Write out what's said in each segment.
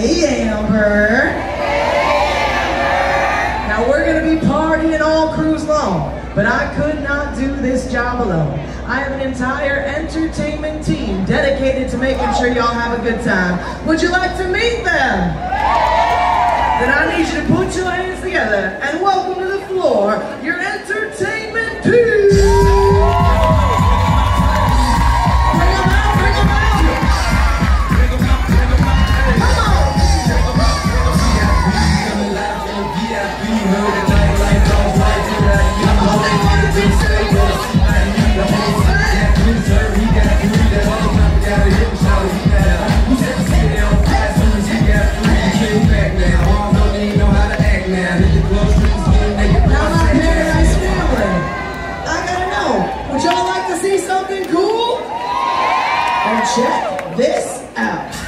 hey Amber. Now we're gonna be partying all cruise long, but I could not do this job alone. I have an entire entertainment team dedicated to making sure y'all have a good time. Would you like to meet them? Then I need you to out.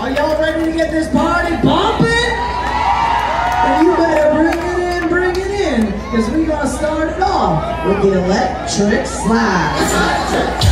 Are y'all ready to get this party bumping? Then you better bring it in, bring it we gonna start it off with the electric slide.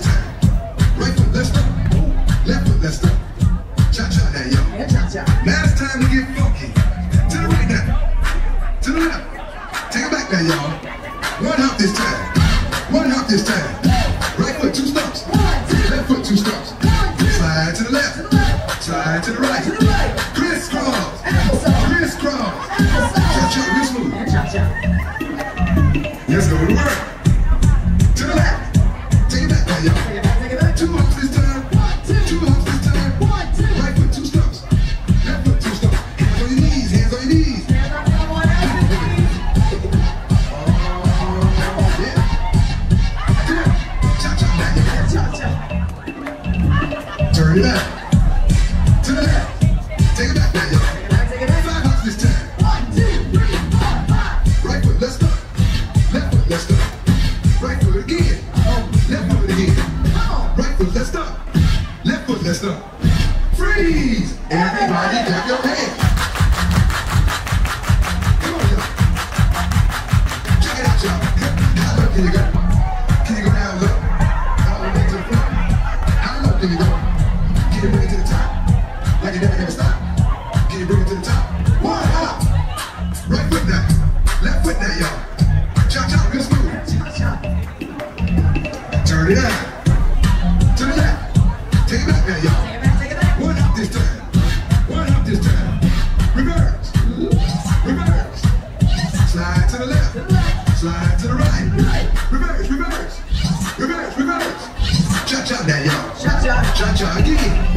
podcast. 감 사. Left with there, y'all. Cha cha, good school. Cha cha. Turn it up. Turn it up. Take it back there, y'all. One up this time. One up this time. Reverse. Reverse. Slide to the left. Slide to the right. Reverse, reverse. Reverse, reverse. Cha cha there, y'all. Cha cha. Cha cha again.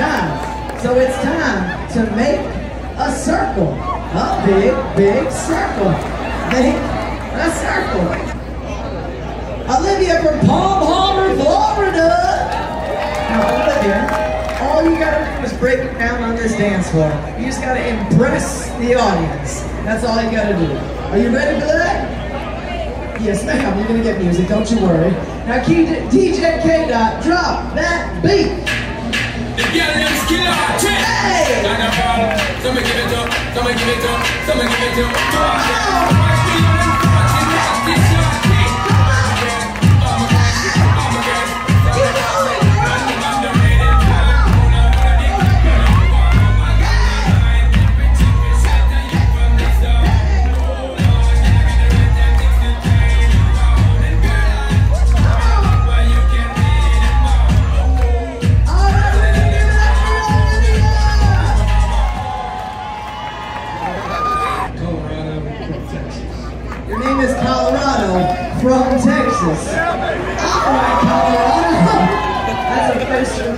time. So it's time to make a circle. A big, big circle. Make a circle. Olivia from Palm Harbor, Florida. Now, Olivia, all you gotta do is break down on this dance floor. You just gotta impress the audience. That's all you gotta do. Are you ready for that? Yes, ma'am, you're gonna get music, don't you worry. Now, DJ K. Dot, drop that beat. Yeah, let's get out. Hey! Now, now, Come and give it up. somebody give it up. somebody give it up.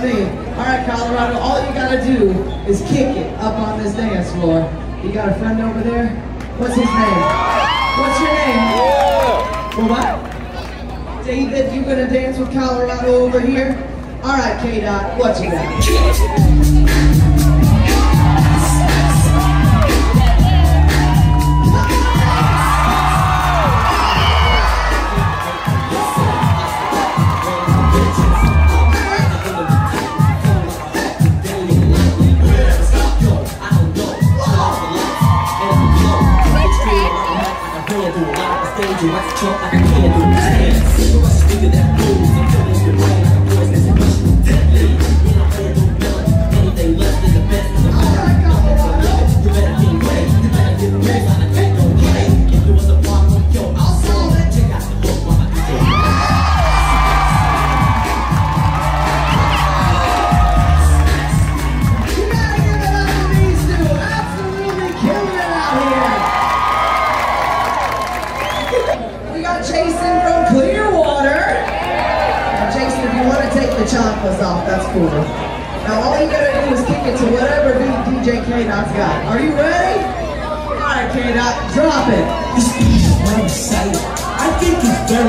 thing. All right, Colorado, all you gotta do is kick it up on this dance floor. You got a friend over there? What's his name? What's your name? Well, what? David, you gonna dance with Colorado over here? All right, K-Dot, what's you? 说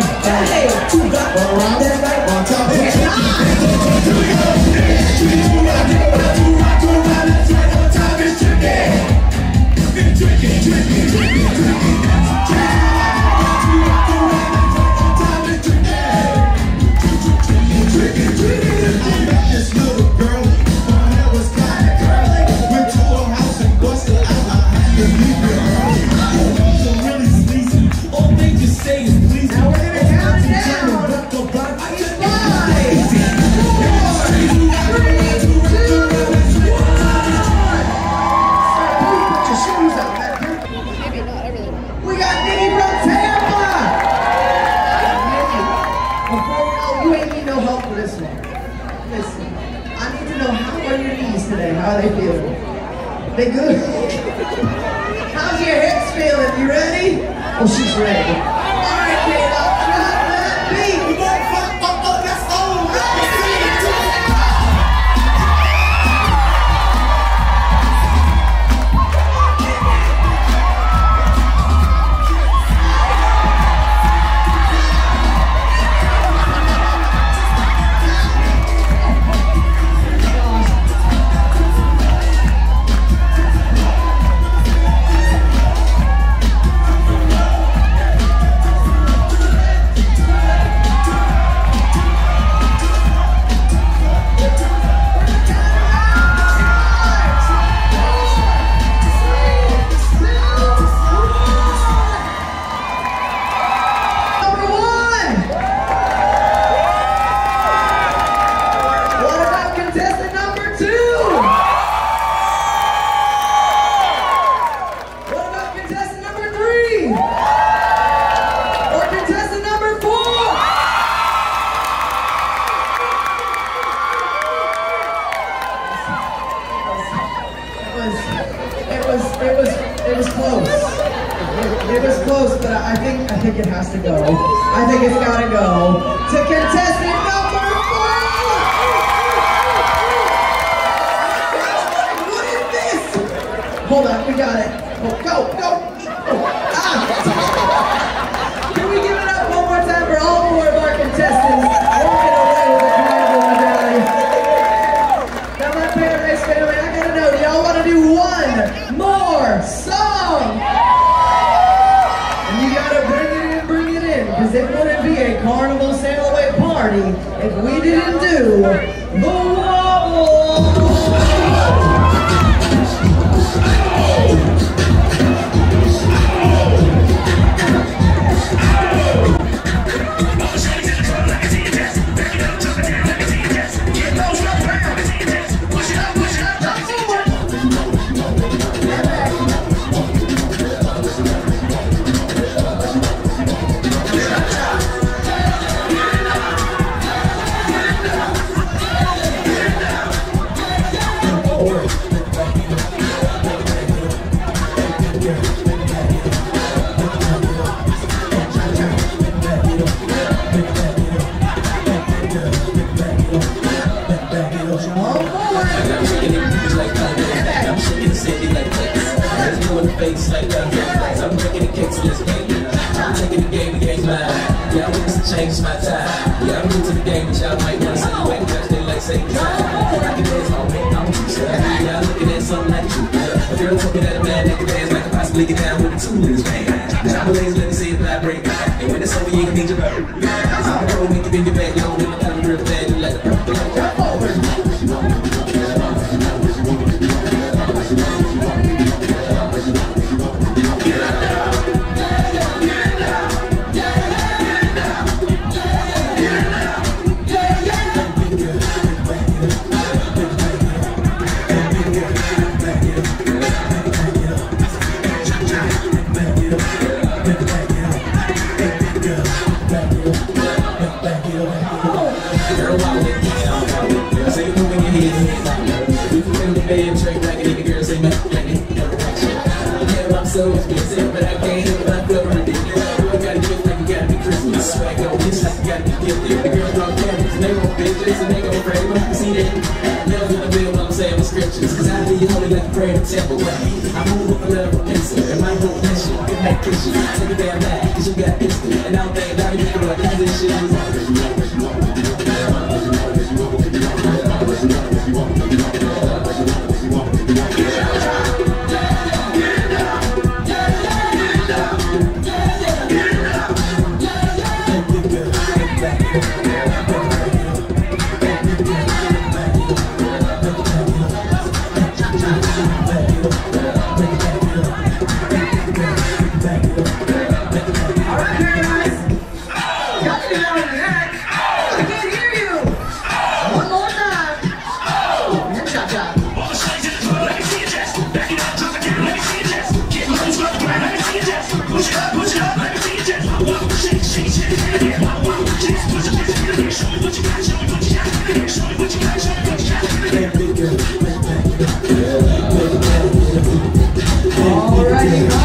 Hey, you got around. They good? How's your hips feeling? You ready? Oh, she's ready. close, but I think I think it has to go. I think it's gotta go to contestant number four. What is this? Hold on, we got it. Go, go, go. party if we didn't do the wobble. Ninja Battle. do you hold it like prayer to temple? I move with a letter pencil, and my whole mission can make kisses. Take a damn back, cause you got history, and I don't think that you can do shit. All Alrighty.